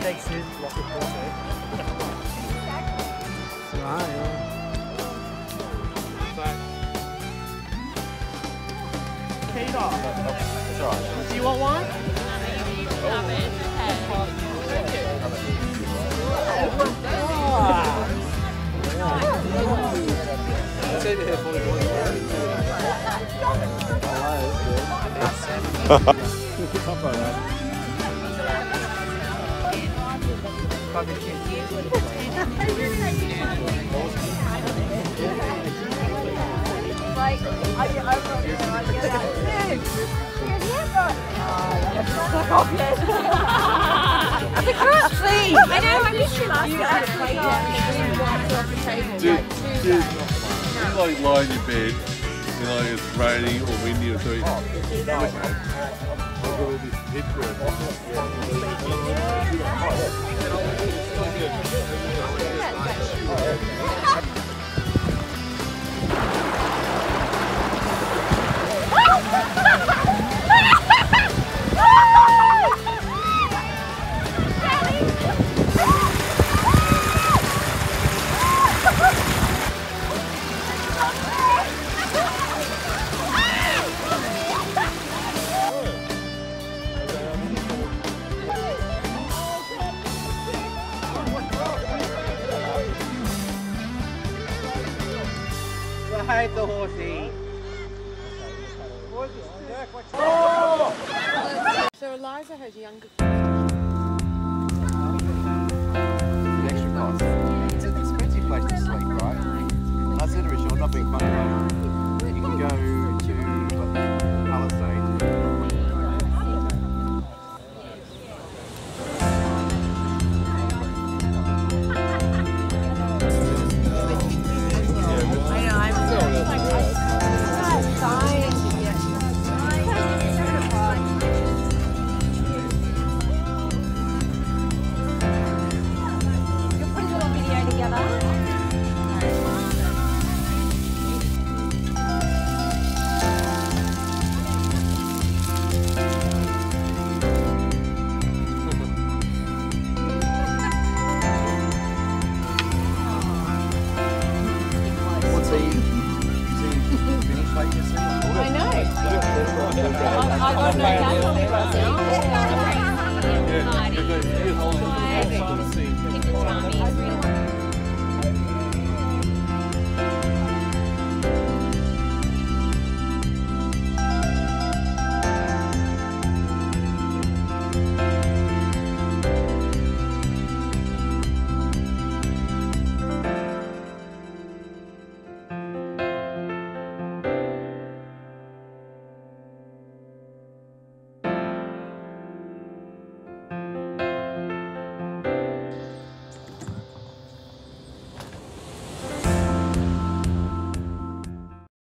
Takes his block of water. Right, Do you want one? Let's over here for you. Like, I get over it and I get that. Dude, I can't see. I know, I missed you last night. Dude, dude, you like lie in your bed, you know, it's raining or windy or something. Behave the horsey. So Eliza has younger see. I know. Yeah. I got no